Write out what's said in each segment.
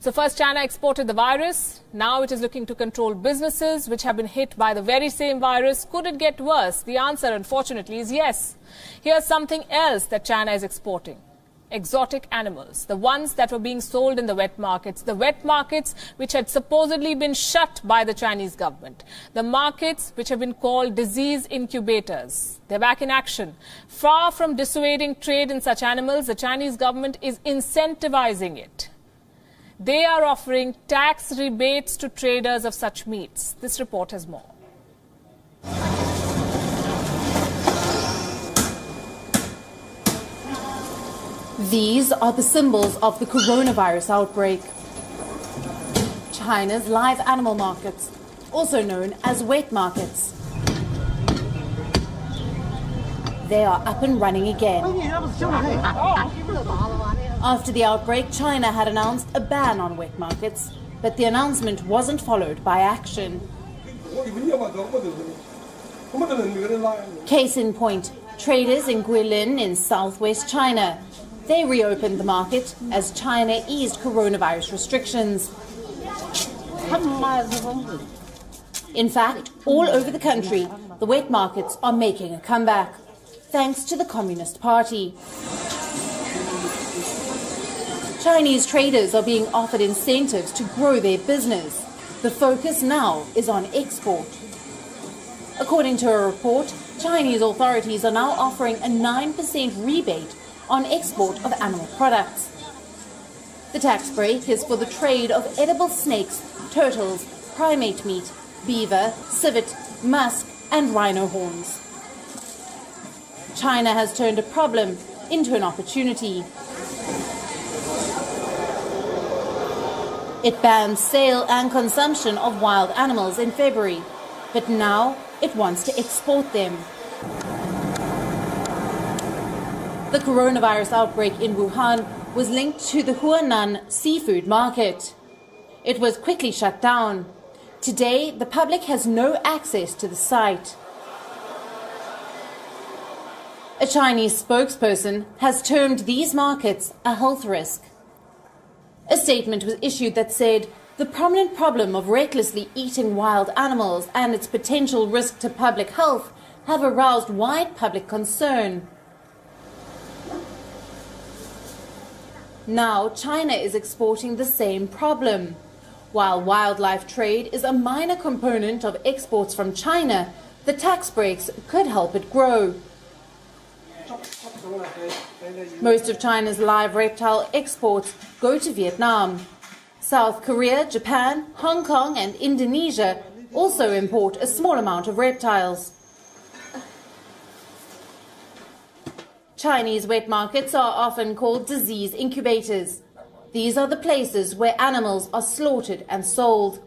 So first China exported the virus. Now it is looking to control businesses which have been hit by the very same virus. Could it get worse? The answer, unfortunately, is yes. Here's something else that China is exporting. Exotic animals, the ones that were being sold in the wet markets, the wet markets which had supposedly been shut by the Chinese government, the markets which have been called disease incubators. They're back in action. Far from dissuading trade in such animals, the Chinese government is incentivizing it. They are offering tax rebates to traders of such meats. This report has more. These are the symbols of the coronavirus outbreak. China's live animal markets, also known as wet markets. They are up and running again. After the outbreak, China had announced a ban on wet markets, but the announcement wasn't followed by action. Case in point, traders in Guilin in southwest China. They reopened the market as China eased coronavirus restrictions. In fact, all over the country, the wet markets are making a comeback, thanks to the Communist Party. Chinese traders are being offered incentives to grow their business. The focus now is on export. According to a report, Chinese authorities are now offering a 9% rebate on export of animal products. The tax break is for the trade of edible snakes, turtles, primate meat, beaver, civet, musk, and rhino horns. China has turned a problem into an opportunity. It banned sale and consumption of wild animals in February, but now it wants to export them. The coronavirus outbreak in Wuhan was linked to the Huanan seafood market. It was quickly shut down. Today, the public has no access to the site. A Chinese spokesperson has termed these markets a health risk. A statement was issued that said the prominent problem of recklessly eating wild animals and its potential risk to public health have aroused wide public concern. Now, China is exporting the same problem. While wildlife trade is a minor component of exports from China, the tax breaks could help it grow. Most of China's live reptile exports go to Vietnam. South Korea, Japan, Hong Kong, and Indonesia also import a small amount of reptiles. Chinese wet markets are often called disease incubators. These are the places where animals are slaughtered and sold.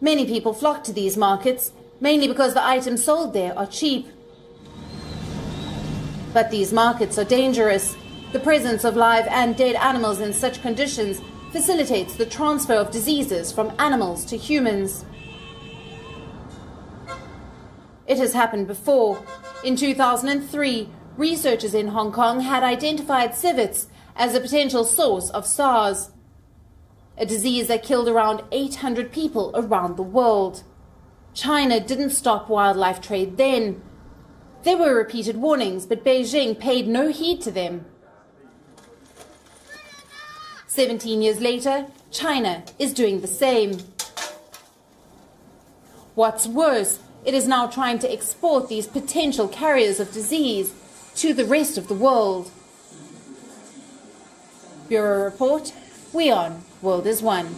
Many people flock to these markets, mainly because the items sold there are cheap. But these markets are dangerous. The presence of live and dead animals in such conditions facilitates the transfer of diseases from animals to humans. It has happened before. In 2003, researchers in Hong Kong had identified civets as a potential source of SARS, a disease that killed around 800 people around the world. China didn't stop wildlife trade then. There were repeated warnings, but Beijing paid no heed to them. 17 years later, China is doing the same. What's worse, it is now trying to export these potential carriers of disease to the rest of the world. Bureau Report, WION, World is One.